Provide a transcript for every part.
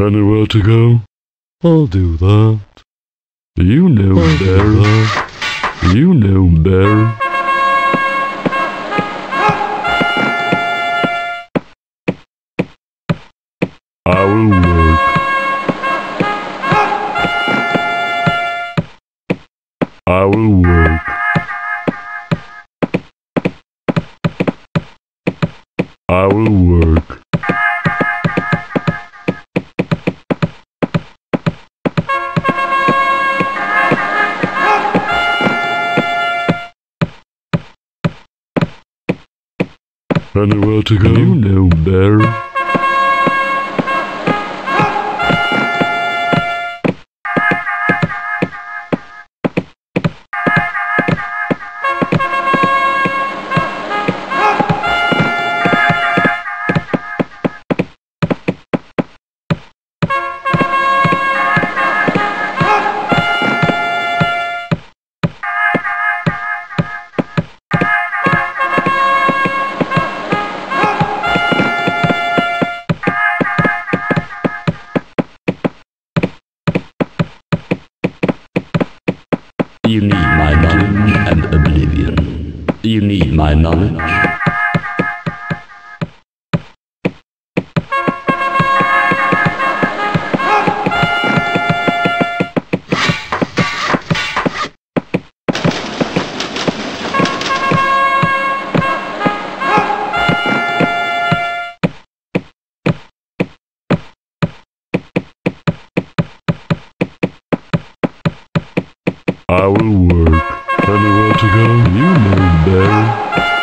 Anywhere to go? I'll do that. You know better. You know better. I will Anywhere to go? You know better. I will work. Anywhere to go? You know better.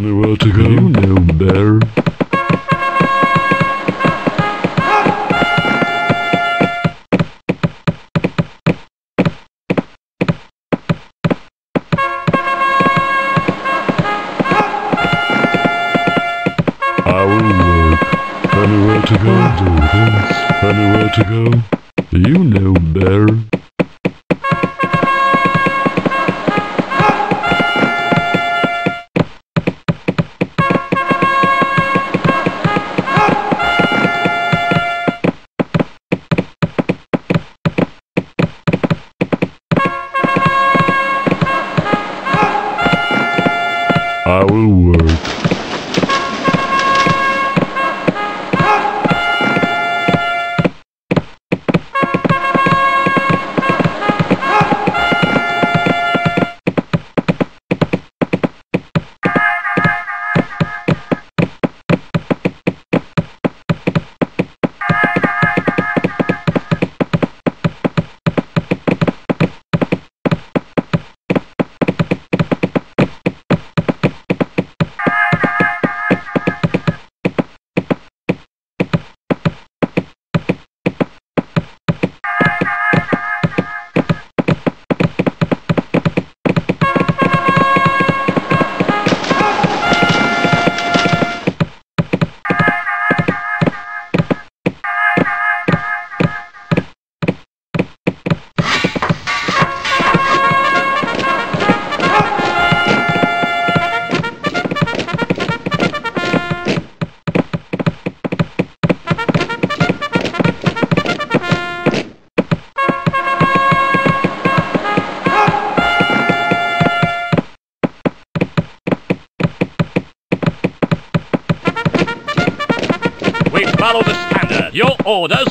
Anywhere to go? You know orders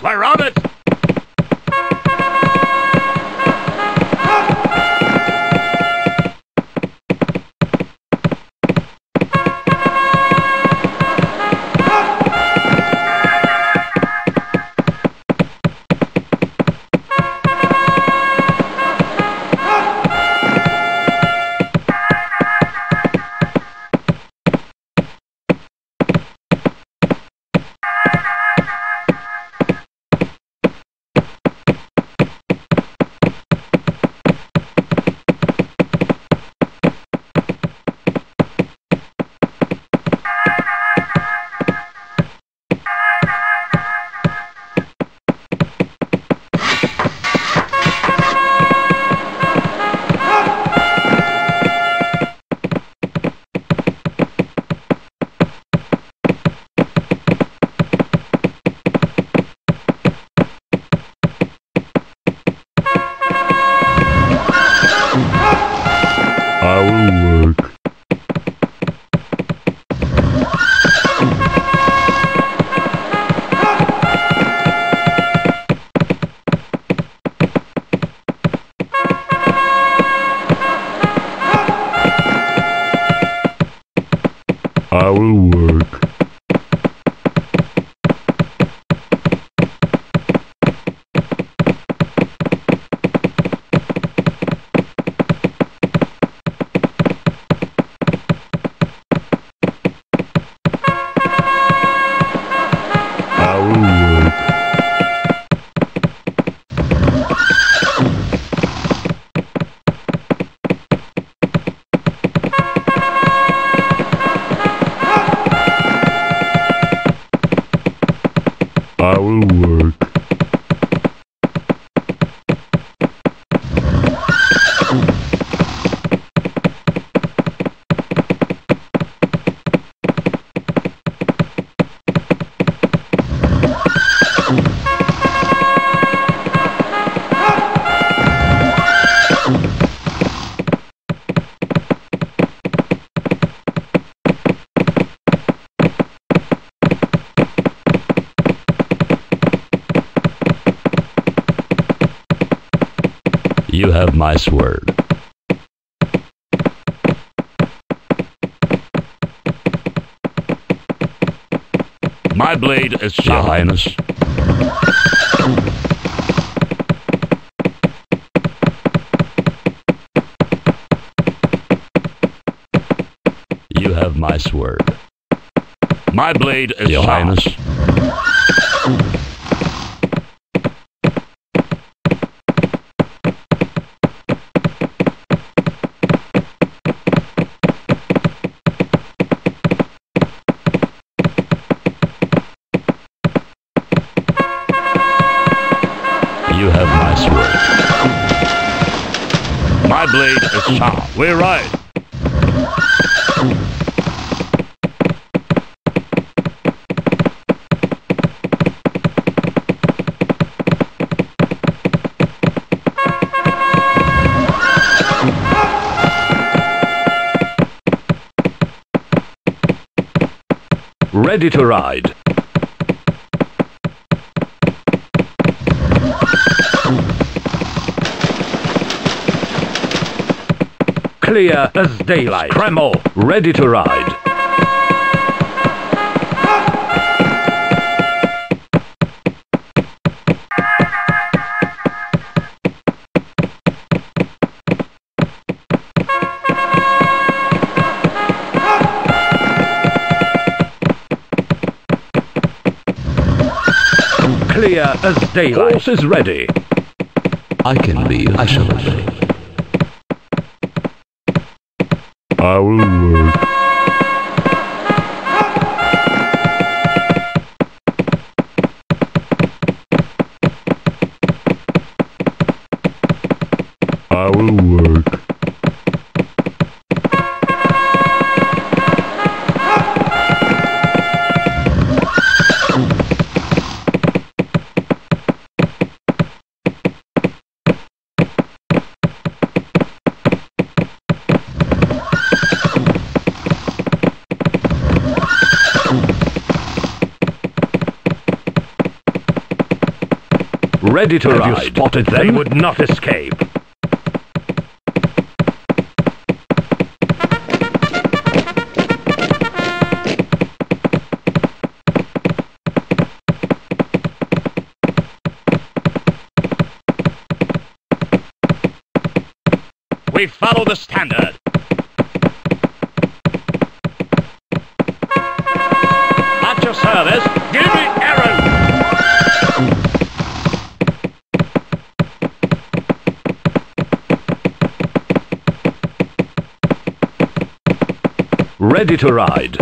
You have my sword. My blade is Your Highness. You have my sword. My blade is Your Highness. We're right. Ready to ride. Clear as daylight. Kreml, ready to ride. Clear as daylight. Horse is ready. I can be. I shall obey. I will Ready to Have ride. you spotted them? They would not escape. We follow the standard. At your service. Give me arrows. Ready to ride.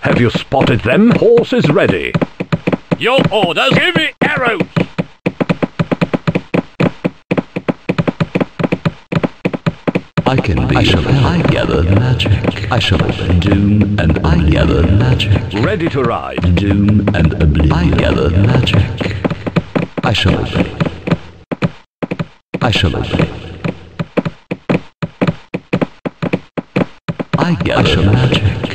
Have you spotted them? Horses ready. Your orders. Give me arrows. I can be. I shall. I gather magic. I shall doom and I gather magic. Ready to ride. Doom and oblivion. I gather magic. I shall obey. I shall obey. I gather magic.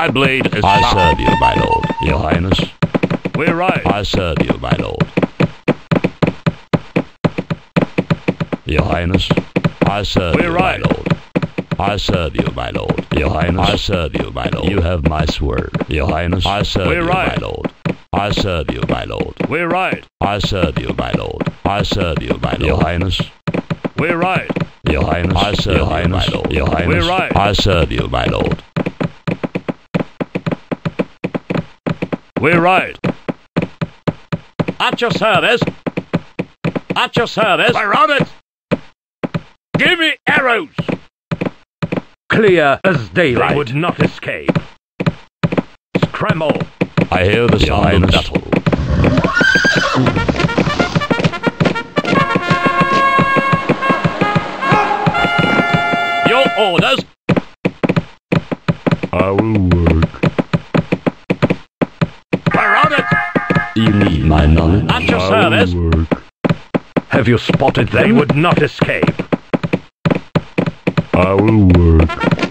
My blade is I serve you, my lord. Your highness. We're right. I serve you, my lord. Your highness. I serve We're you, right. my lord. I serve you, my lord. Your highness. I serve you, my lord. You have my sword. Your highness. I serve We're you, right. my lord. I serve you, my lord. We're right. I serve you, my lord. I serve you, my lord. Your highness. We're right. Your highness. I serve you, my lord. Your highness. We're right. I serve you, my lord. We're right. At your service. At your service. On it. Give me arrows. Clear as daylight. They would not escape. Scramble. I hear the sound of battle. Have you spotted them? They would not escape. I will work.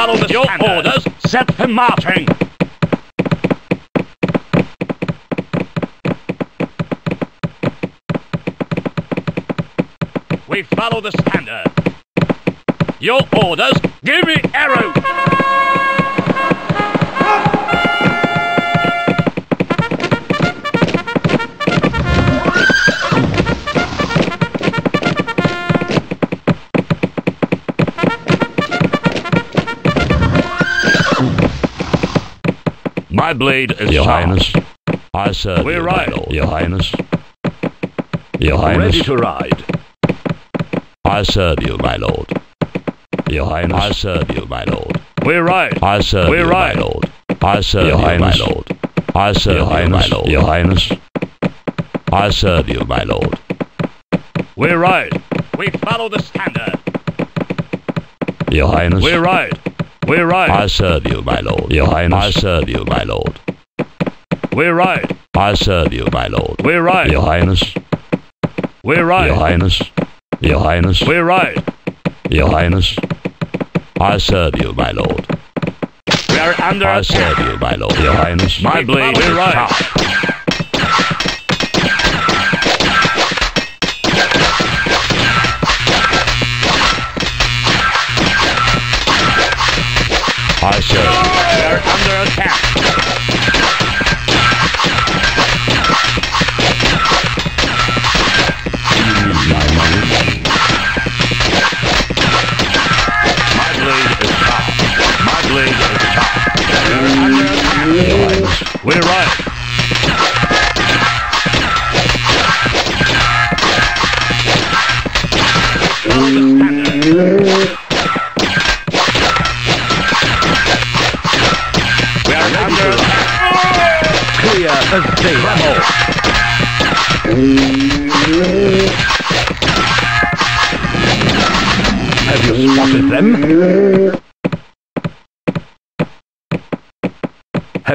Follow the Your orders. Set them marching. We follow the standard. Your orders. Give me arrows. My blade is Your sharp. highness. I serve We're you, right. my lord. Your highness. Your highness. Ready to ride. I serve you, my lord. Your highness. I serve you, my lord. We're right. I serve We're you, right. my lord. I serve Your you, highness. my lord. I serve Your you, highness. my lord. Your highness. I serve you, my lord. We're right. We follow the standard. Your highness. We're right. We're right. I serve you, my lord. Your highness. I serve you, my lord. We're right. I serve you, my lord. We're right. Your highness. We're right. Your highness. Your highness. We're right. Your highness. I serve you, my lord. We are under I serve you, my lord. Your highness. My blade right. sharp. I. We are under attack. My. My blade is sharp. My blade is. We are under. We're right.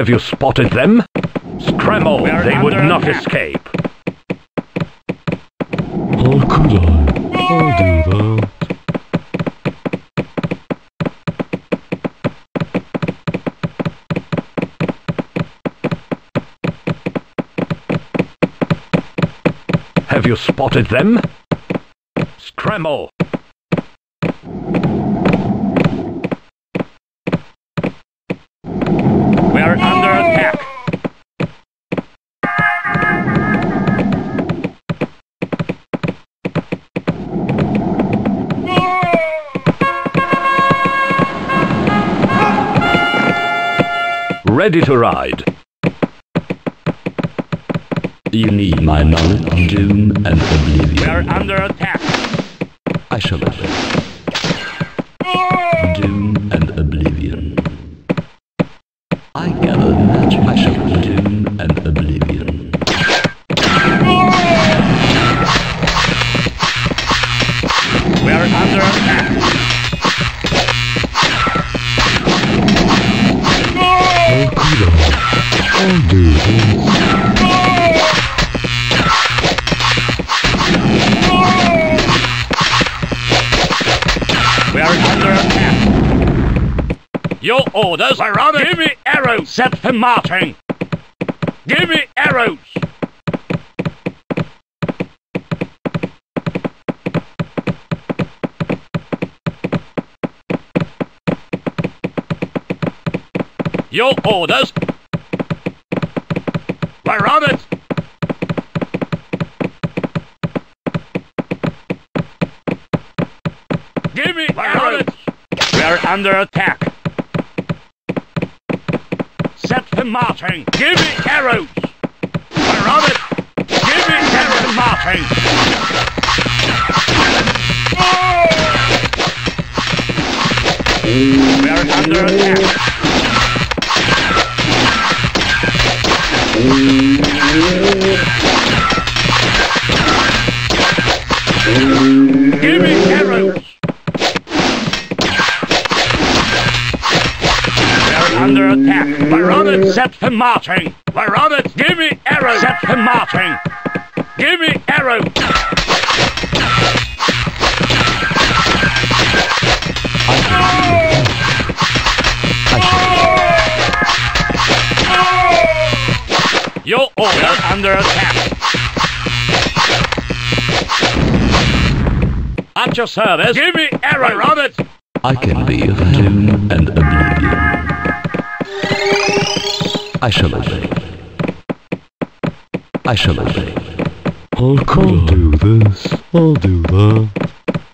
Have you spotted them? Scramble! They would not escape. How could I? I'll do that. Have you spotted them? Scramble! Ready to ride. You need my knowledge, doom, and oblivion. We are under attack. I shall obey. Orders are on. Give me arrows. Set for marching. Give me arrows. Your orders. We're on it. Give me We're arrows. We're under attack. For. Give me arrows. We're on it. Give me set for marching. We're under Set for marching. We're on it. Give me arrows. Set for marching. Give me shall Your order under attack. At your service. Give me arrows. We're on it. I can be of doom and I'll do that.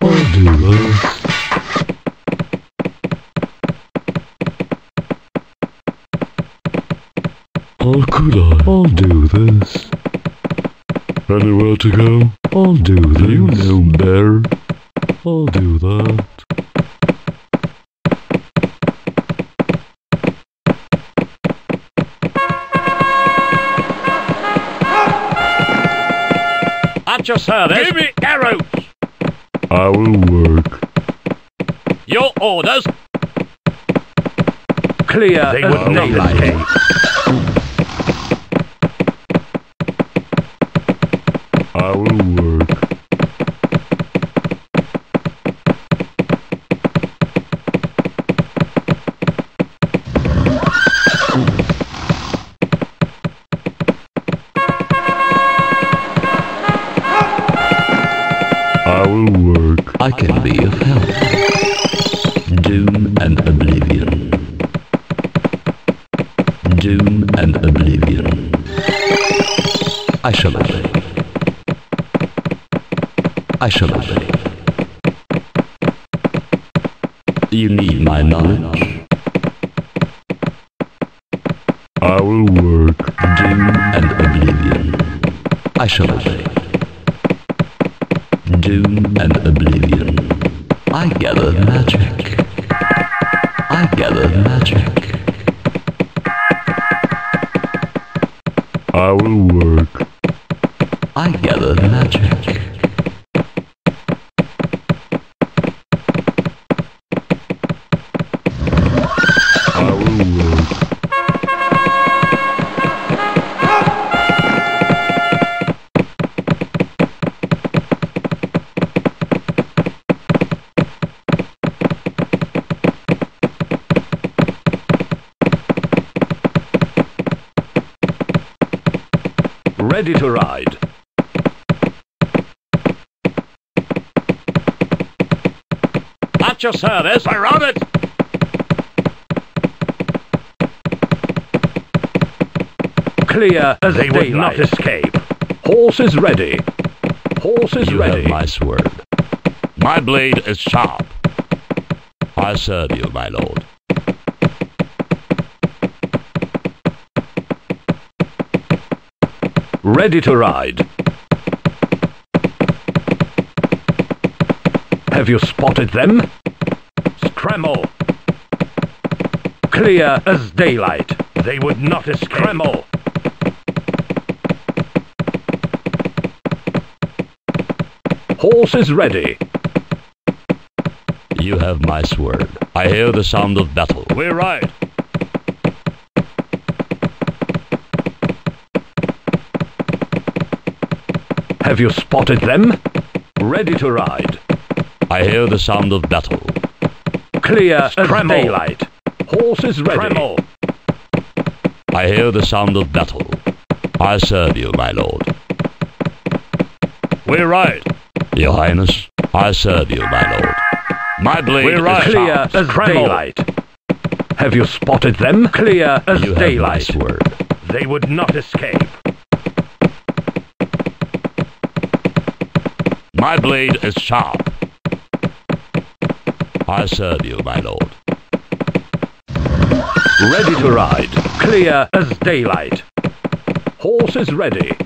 I'll do this. How could I? I'll do this. Anywhere to go? I'll do this. You know bear. I'll do that. At your service. Give me arrows. I will work. Your orders. Clear They as would not daylight. escape. I will work. Need. I will work. Doom and oblivion. I shall obey. Doom and oblivion. I gather magic. I gather magic. At your service. We're it. Clear as They would not escape. Horses ready. Horses You ready. have my sword. My blade is sharp. I serve you, my lord. Ready to ride. Have you spotted them? Scramble. Clear as daylight. They would not escape. Scramble. Horses ready. You have my sword. I hear the sound of battle. We ride. Have you spotted them? Ready to ride. I hear the sound of battle. Clear Scramble. as daylight. Horse is ready. Tremble. I hear the sound of battle. I serve you, my lord. We ride. Your Highness, I serve you, my lord. My blade We're is clear sharp. as daylight. Have you spotted them? Clear as You have my daylight. They would not escape. My blade is sharp. I serve you, my lord. Ready to ride. Clear as daylight. Horse is ready.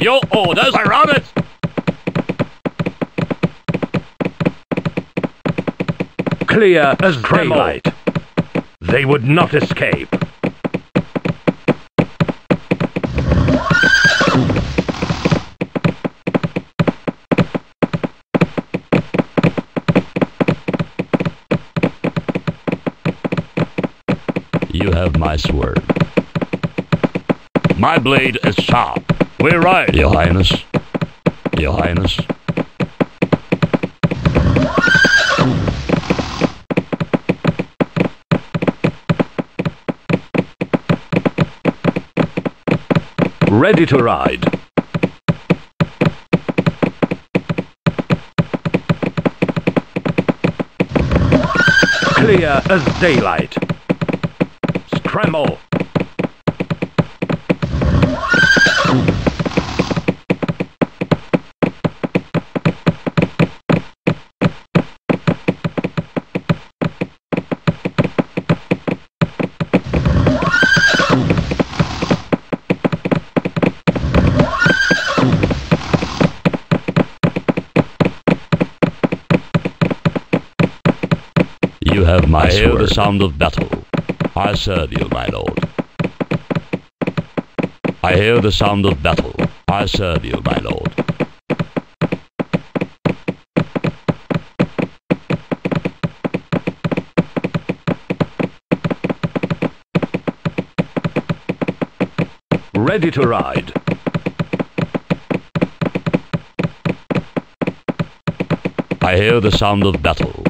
Your orders on it. Clear as daylight. They would not escape. Have my sword. My blade is sharp. We ride. Your Highness. Your Highness. Ready to ride. Clear as daylight. Scramble. You have my the the sound of battle. I serve you, my lord. I hear the sound of battle. I serve you, my lord. Ready to ride. I hear the sound of battle.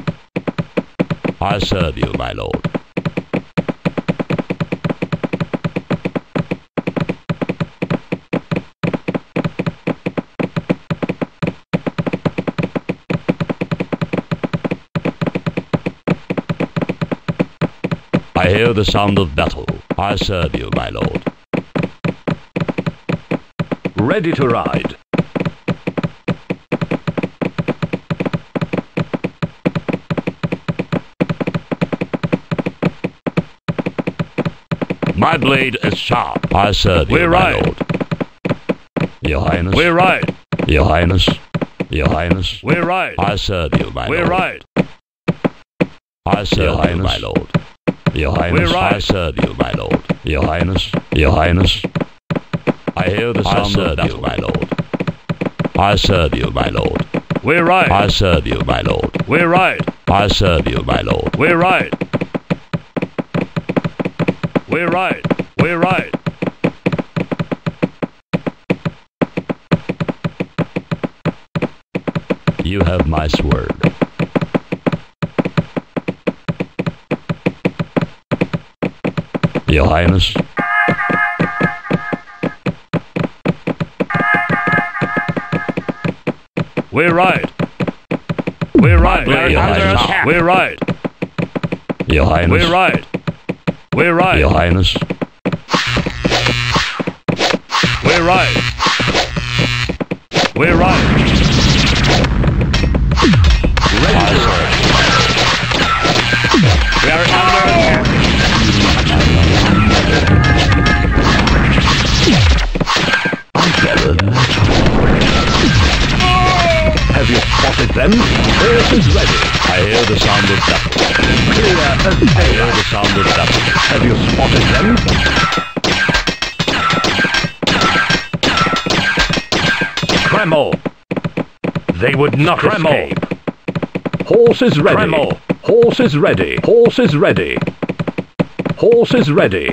I serve you, my lord. Hear the sound of battle. I serve you, my lord. Ready to ride. My blade is sharp. I serve you, We're my right. lord. Your Highness. We ride. Your Highness. Your Highness. We ride. I serve you, my We lord. ride. I serve Your you, Highness. my lord. Your Highness, right. I serve you, my lord. Your Highness, Your Highness. I hear the sound of battle, my lord. I serve you, my lord. We ride. I serve you, my lord. We're right. I serve you, my lord. We're right. We're right. We're right. You have my sword. Your Highness, We ride. We ride. blade We is under ride. attack. We ride. Your Highness, We ride. We ride. Your Highness, We ride. We ride. I serve We are under attack. together. Have you spotted them? Horse is ready. I hear the sound of battle. Clear as I hear the sound of battle. Have you spotted them? Tremble. They would not Tremble. escape. Horse is ready. Tremble. Horse is ready. Horse is ready. Horse is ready.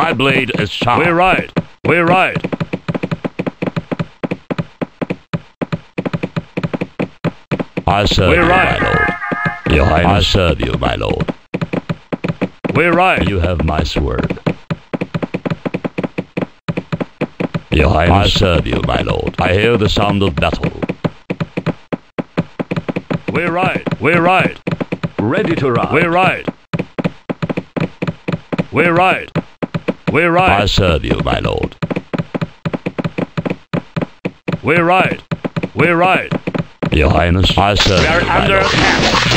My blade is sharp. We're right. We're right. I serve We're you, right. my lord. Your Highness. I serve you, my lord. We're right. You have my sword. Your Highness. I serve you, my lord. I hear the sound of battle. We're right. We're right. Ready to ride. We're right. We're right. We're right. I serve you, my lord. We're right. We're right. Your Highness, I serve We are you, under attack.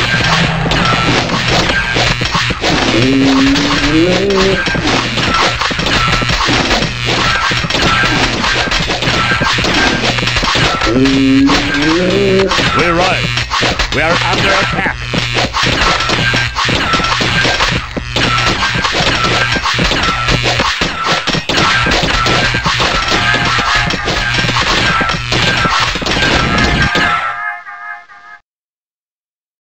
We're right. We are under attack.